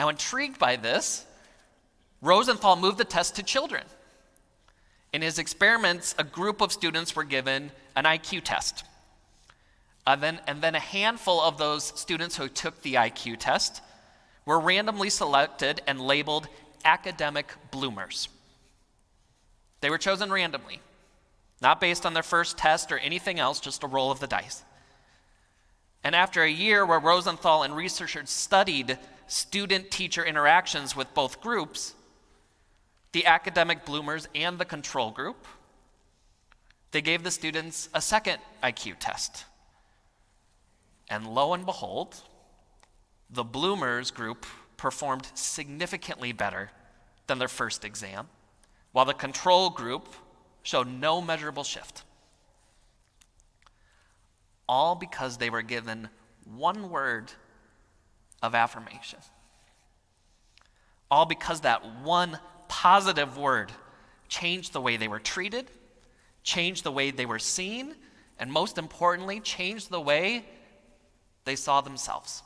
Now, intrigued by this, Rosenthal moved the test to children. In his experiments, a group of students were given an IQ test. Uh, then, and then a handful of those students who took the IQ test were randomly selected and labeled academic bloomers. They were chosen randomly, not based on their first test or anything else, just a roll of the dice. And after a year where Rosenthal and researchers studied student teacher interactions with both groups, the academic bloomers and the control group, they gave the students a second IQ test. And lo and behold, the bloomers group performed significantly better than their first exam, while the control group showed no measurable shift. All because they were given one word of affirmation. All because that one positive word changed the way they were treated, changed the way they were seen, and most importantly, changed the way they saw themselves.